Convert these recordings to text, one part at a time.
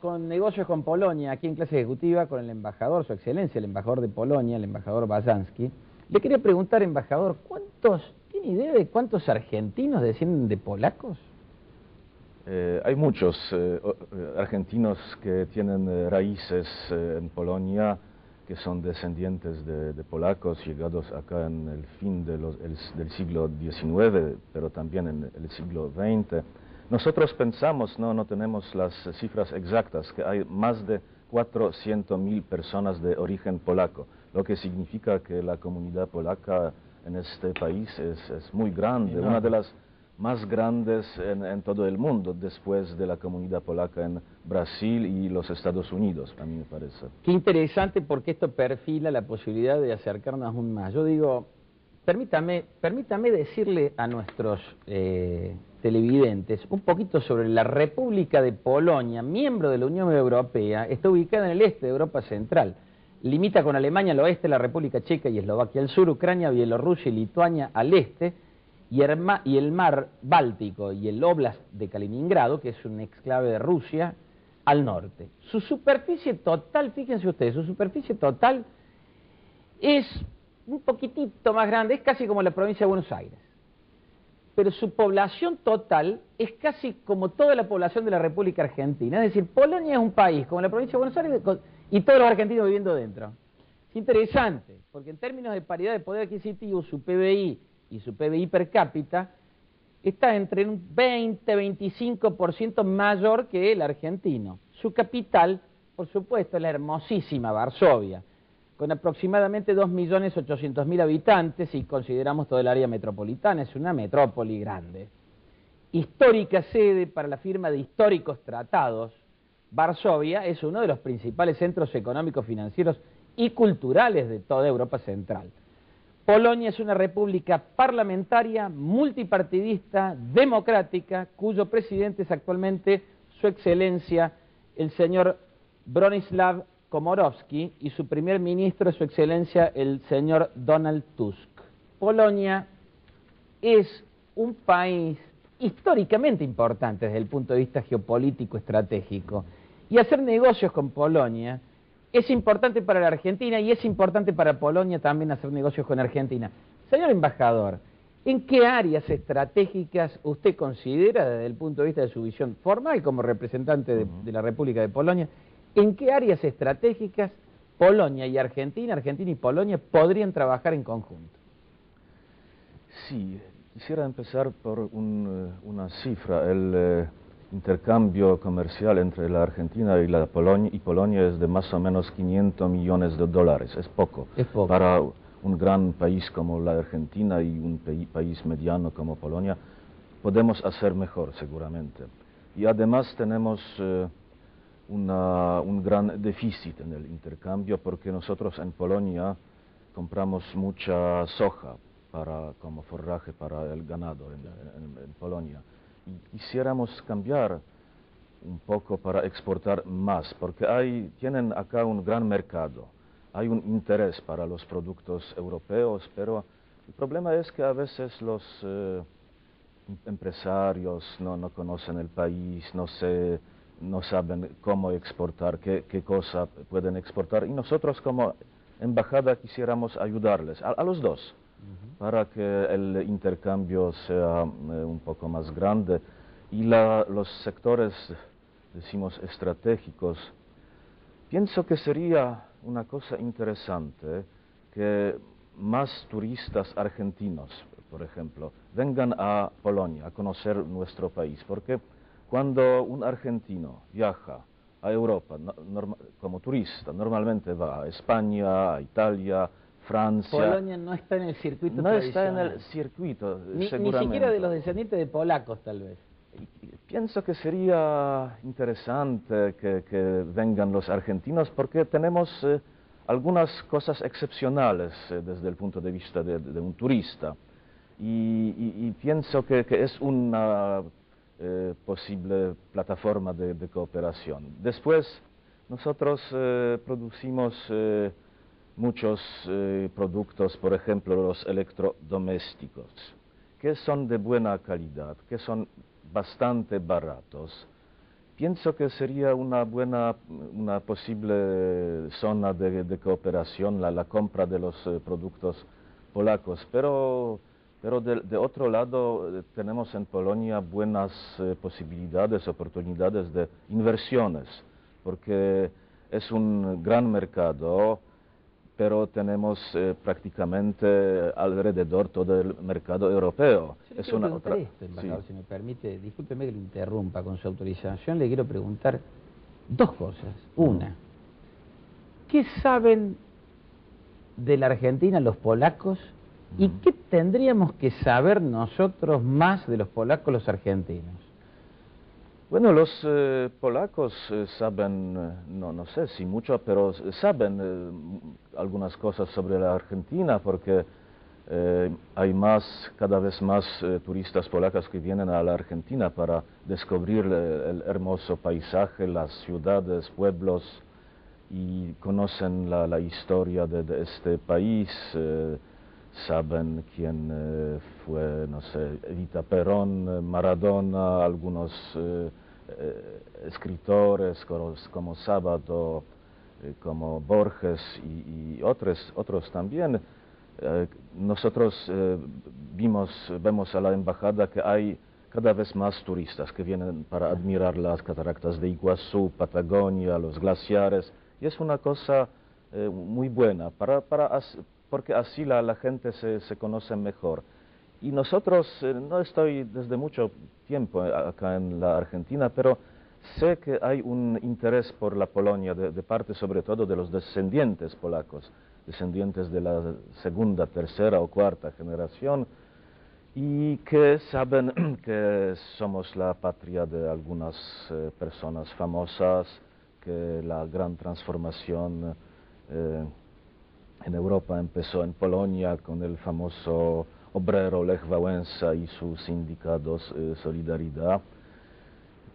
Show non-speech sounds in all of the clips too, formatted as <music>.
Con negocios con Polonia, aquí en clase ejecutiva, con el embajador, su excelencia, el embajador de Polonia, el embajador Bazansky. Le quería preguntar, embajador, ¿cuántos, ¿tiene idea de cuántos argentinos descienden de polacos? Eh, hay muchos eh, eh, argentinos que tienen raíces en Polonia, que son descendientes de, polacos llegados acá en el fin del siglo XIX, pero también en el siglo XX. Nosotros pensamos, no, no tenemos las cifras exactas, que hay más de 400.000 personas de origen polaco, lo que significa que la comunidad polaca en este país es, muy grande, una de las más grandes en, todo el mundo, después de la comunidad polaca en Brasil y los Estados Unidos, a mí me parece. Qué interesante porque esto perfila la posibilidad de acercarnos aún más. Yo digo, permítame, permítame decirle a nuestros eh, televidentes un poquito sobre la República de Polonia, miembro de la Unión Europea, está ubicada en el este de Europa Central. Limita con Alemania al oeste, la República Checa y Eslovaquia al sur, Ucrania, Bielorrusia y Lituania al este, y, el mar Báltico y el Oblast de Kaliningrado, que es un exclave de Rusia, al norte. Su superficie total, fíjense ustedes, su superficie total es un poquitito más grande, es casi como la provincia de Buenos Aires pero su población total es casi como toda la población de la República Argentina. Es decir, Polonia es un país como la provincia de Buenos Aires y todos los argentinos viviendo dentro. Es interesante, porque en términos de paridad de poder adquisitivo, su PBI y su PBI per cápita está entre un 20-25% mayor que el argentino. Su capital, por supuesto, es la hermosísima Varsovia, con aproximadamente 2.800.000 habitantes y consideramos todo el área metropolitana, es una metrópoli grande. Histórica sede para la firma de históricos tratados, Varsovia es uno de los principales centros económicos, financieros y culturales de toda Europa Central. Polonia es una república parlamentaria, multipartidista, democrática, cuyo presidente es actualmente su excelencia, el señor Bronislav Komorowski y su primer ministro, su excelencia, el señor Donald Tusk. Polonia es un país históricamente importante desde el punto de vista geopolítico estratégico. Y hacer negocios con Polonia es importante para la Argentina y es importante para Polonia también hacer negocios con Argentina. Señor embajador, ¿en qué áreas estratégicas usted considera desde el punto de vista de su visión formal como representante de, de la República de Polonia? ¿En qué áreas estratégicas Polonia y Argentina, Argentina y Polonia podrían trabajar en conjunto? Sí, quisiera empezar por eh, una cifra. El eh, intercambio comercial entre la Argentina y, la Polonia, y Polonia es de más o menos 500 millones de dólares. Es poco, es poco. para un gran país como la Argentina y un país mediano como Polonia. Podemos hacer mejor, seguramente. Y además tenemos... Eh, un gran déficit en el intercambio porque nosotros en Polonia compramos mucha soja para, como forraje para el ganado en, Polonia. Y quisiéramos cambiar un poco para exportar más, porque hay, tienen acá un gran mercado, hay un interés para los productos europeos, pero el problema es que a veces los eh, empresarios no, no conocen el país, no se no saben cómo exportar, qué, qué cosa pueden exportar. Y nosotros como embajada quisiéramos ayudarles, a, los dos, para que el intercambio sea eh, un poco más grande. Y los sectores, decimos, estratégicos, pienso que sería una cosa interesante que más turistas argentinos, por ejemplo, vengan a Polonia a conocer nuestro país, porque cuando un argentino viaja a Europa como turista, normalmente va a España, a Italia, Francia. Polonia no está en el circuito No está en el circuito, ni, seguramente. Ni siquiera de los descendientes de polacos, tal vez. pienso que sería interesante que, vengan los argentinos porque tenemos eh, algunas cosas excepcionales eh, desde el punto de vista de, un turista. Y, pienso que, que es una eh, posible plataforma de, cooperación. Después, nosotros eh, producimos eh, muchos productos, por ejemplo, los electrodomésticos, que son de buena calidad, que son bastante baratos. pienso que sería una buena, una posible zona de, cooperación la, la, compra de los eh, productos polacos, pero, pero de, otro lado eh, tenemos en Polonia buenas eh, posibilidades, oportunidades de inversiones, porque es un gran mercado, pero tenemos eh, prácticamente alrededor todo el mercado europeo. es una otra... embajador, si me permite, discúlpeme que lo interrumpa con su autorización, le quiero preguntar dos cosas. Una, ¿qué saben de la Argentina los polacos y qué tendríamos que saber nosotros más de los polacos los argentinos? Bueno, los eh, polacos eh, saben, eh, no, no sé si mucho, pero saben algunas cosas sobre la Argentina porque hay más, cada vez más turistas polacos que vienen a la Argentina para descubrir el, hermoso paisaje, las ciudades, pueblos y conocen la, historia de, este país saben quién fue, no sé, Evita Perón, Maradona, algunos eh, escritores como, como Sábado, eh, como Borges y, otros, otros también, eh, nosotros vimos, vemos a la embajada que hay cada vez más turistas que vienen para admirar las cataratas de Iguazú, Patagonia, los glaciares, es una cosa muy buena, para, para, porque así la, gente se, se conoce mejor. Y nosotros, eh, no estoy desde mucho tiempo eh, acá en la Argentina, pero sé que hay un interés por la Polonia de, parte sobre todo de los descendientes polacos, descendientes de la segunda, tercera o cuarta generación, y que saben <clears throat> que somos la patria de algunas eh, personas famosas, que la gran transformación en Europa empezó en Polonia con el famoso obrero Lech Wałęsa y sus sindicatos eh, Solidaridad.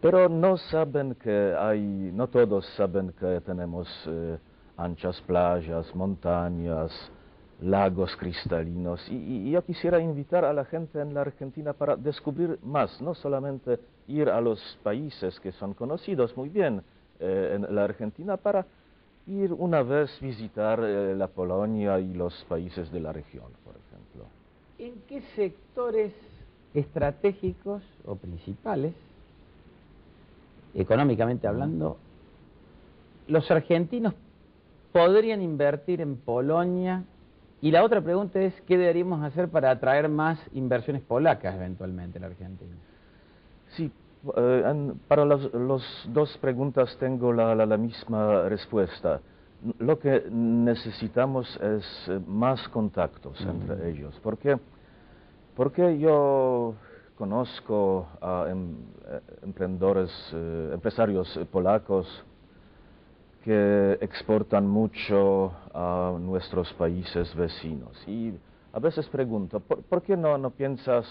Pero no saben que hay, no todos saben que tenemos eh, anchas playas, montañas, lagos cristalinos. Y, yo quisiera invitar a la gente en la Argentina para descubrir más, no solamente ir a los países que son conocidos muy bien eh, en la Argentina, para ir una vez visitar la Polonia y los países de la región, por ejemplo. ¿En qué sectores estratégicos o principales, económicamente hablando, los argentinos podrían invertir en Polonia? Y la otra pregunta es, ¿qué deberíamos hacer para atraer más inversiones polacas eventualmente en la Argentina? Sí, eh, para las dos preguntas tengo la, la, misma respuesta. Lo que necesitamos es eh, más contactos entre ellos, porque porque yo conozco a em, eh, emprendedores, eh, empresarios polacos que exportan mucho a nuestros países vecinos. Y a veces pregunto, ¿por, qué no, no piensas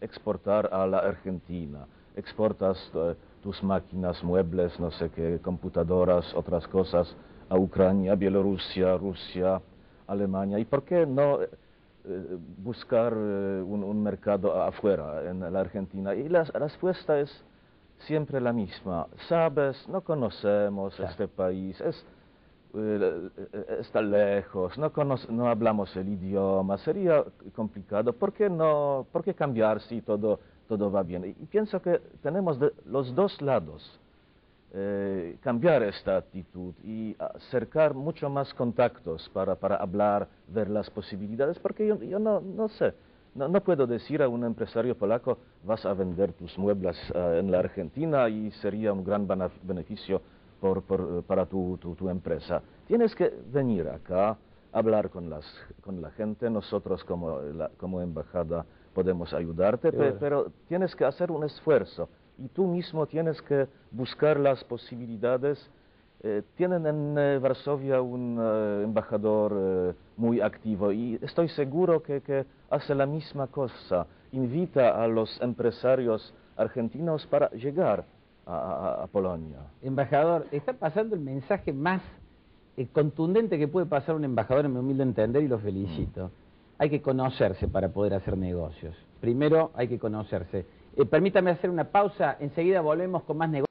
exportar a la Argentina? Exportas eh, tus máquinas, muebles, no sé qué, computadoras, otras cosas a Ucrania, Bielorrusia, Rusia, Alemania. ¿Y por qué no eh, buscar eh, un, mercado afuera, en la Argentina. Y la, respuesta es siempre la misma. Sabes, no conocemos este país, es, está lejos, no, no hablamos el idioma, sería complicado. ¿Por qué, no, por qué cambiar si todo, todo va bien? Y pienso que tenemos los dos lados. Eh, cambiar esta actitud y acercar mucho más contactos para, para hablar, ver las posibilidades, porque yo, no, no, sé, no, puedo decir a un empresario polaco, vas a vender tus muebles eh, en la Argentina y sería un gran beneficio por, para tu, tu, empresa. Tienes que venir acá, hablar con, las, con la gente, nosotros como, como embajada podemos ayudarte, pero tienes que hacer un esfuerzo y tú mismo tienes que buscar las posibilidades. Eh, tienen en eh, Varsovia un eh, embajador muy activo y estoy seguro que, que, hace la misma cosa. Invita a los empresarios argentinos para llegar a, a, Polonia. Embajador, está pasando el mensaje más contundente que puede pasar un embajador, en mi humilde entender, y lo felicito. Mm. Hay que conocerse para poder hacer negocios. Primero hay que conocerse. Eh, permítame hacer una pausa, enseguida volvemos con más negocios.